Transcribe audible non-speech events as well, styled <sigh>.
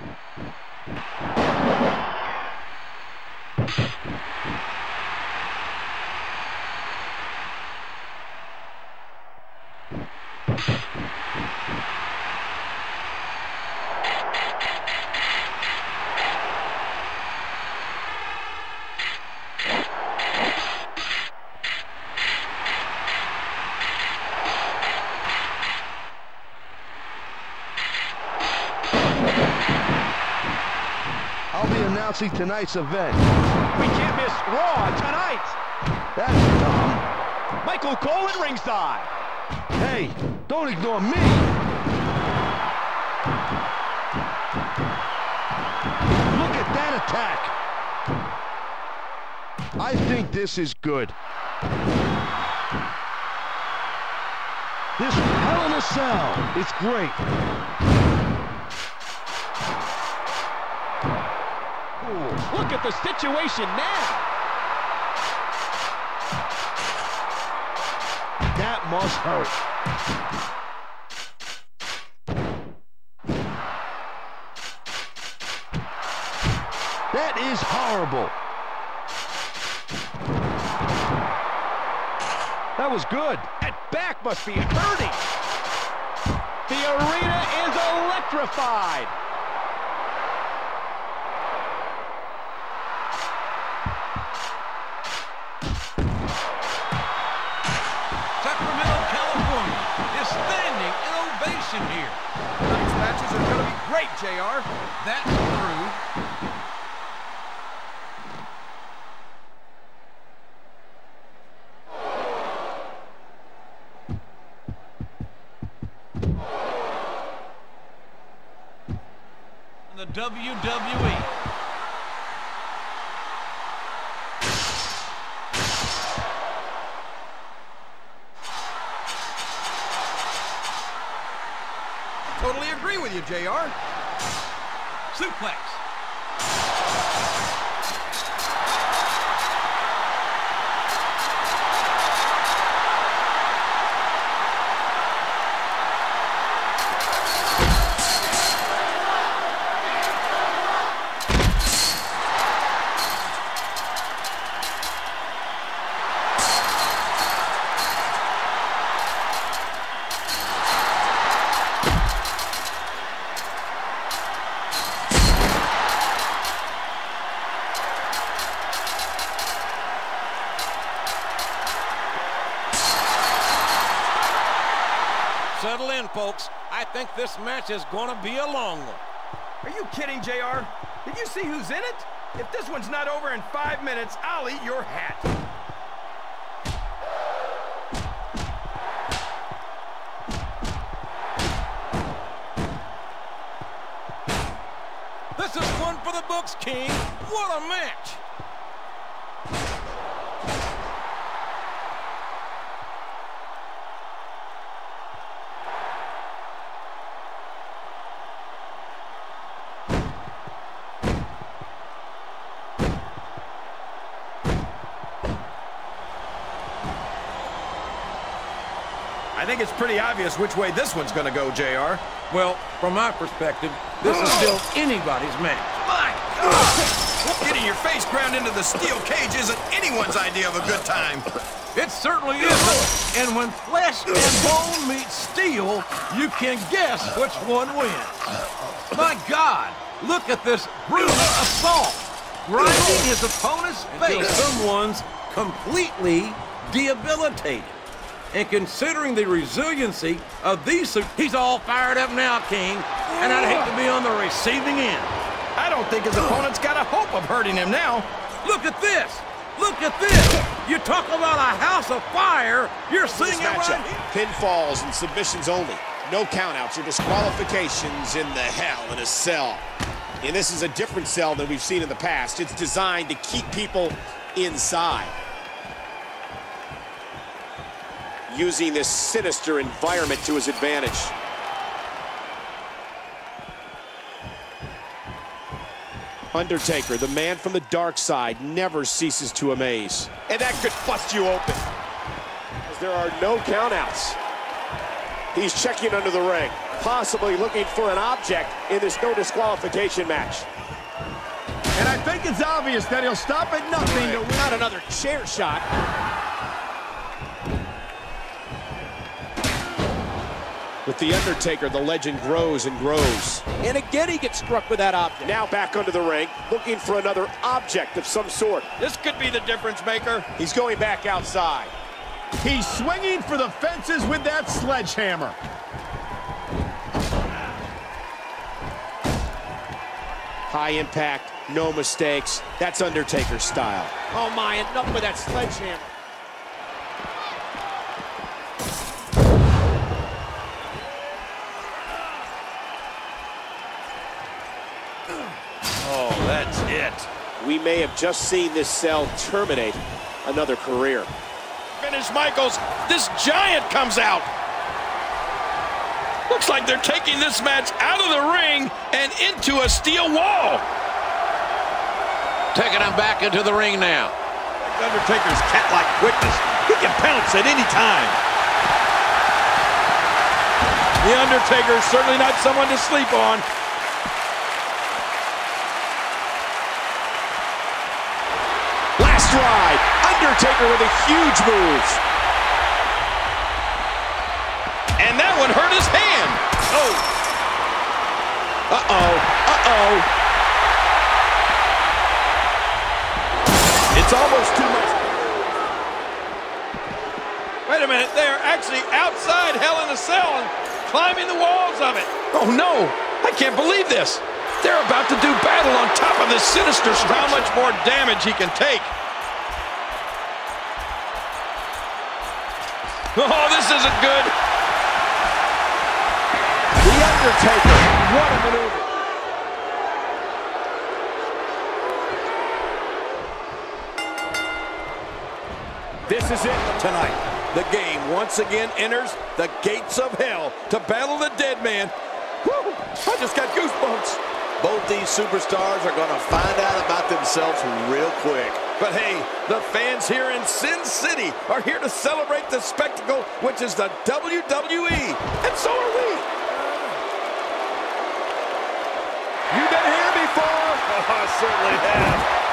I'll be announcing tonight's event. We can't miss Raw tonight. That's dumb. Michael Cole at ringside. Hey, don't ignore me. Look at that attack. I think this is good. This Hell in a Cell is great. Look at the situation now. That must hurt. That is horrible. That was good. That back must be hurting. The arena is electrified. JR. That's true. The WWE. Totally agree with you, JR. Suplex. Settle in, folks. I think this match is going to be a long one. Are you kidding, JR? Did you see who's in it? If this one's not over in five minutes, I'll eat your hat. This is one for the books, King. What a match. I think it's pretty obvious which way this one's going to go, JR. Well, from my perspective, this is still anybody's match. My God! Getting your face ground into the steel cage isn't anyone's idea of a good time. It certainly isn't. And when flesh and bone meet steel, you can guess which one wins. My God, look at this brutal assault. Grinding his opponent's face. Until someone's completely debilitated. And considering the resiliency of these suits, he's all fired up now, King. And I'd hate to be on the receiving end. I don't think his opponent's got a hope of hurting him now. Look at this. Look at this. You talk about a house of fire. You're seeing it right here. pinfalls and submissions only. No countouts or disqualifications in the Hell in a Cell. And this is a different cell than we've seen in the past. It's designed to keep people inside. Using this sinister environment to his advantage. Undertaker, the man from the dark side, never ceases to amaze. And that could bust you open. As there are no countouts. He's checking under the ring. possibly looking for an object in this no disqualification match. And I think it's obvious that he'll stop at nothing to win. Not another chair shot. With The Undertaker, the legend grows and grows. And again, he gets struck with that object. Now back under the ring, looking for another object of some sort. This could be the difference maker. He's going back outside. He's swinging for the fences with that sledgehammer. High impact, no mistakes. That's Undertaker style. Oh my, enough with that sledgehammer. Oh, that's it. We may have just seen this cell terminate another career. Finish Michaels. This giant comes out. Looks like they're taking this match out of the ring and into a steel wall. Taking him back into the ring now. Undertaker's cat-like quickness. He can pounce at any time. The Undertaker is certainly not someone to sleep on. Last ride. Undertaker with a huge move. And that one hurt his hand. Oh. Uh-oh. Uh-oh. It's almost too much. Wait a minute. They're actually outside Hell in a Cell and climbing the walls of it. Oh, no. I can't believe this. They're about to do battle on top of this sinister structure. How much more damage he can take. Oh, this isn't good. The Undertaker. What a maneuver. This is it tonight. The game once again enters the gates of hell to battle the dead man. Whew, I just got goosebumps. Both these superstars are going to find out about themselves real quick. But hey, the fans here in Sin City are here to celebrate the spectacle, which is the WWE. And so are we. You've been here before. <laughs> Oh, I certainly have.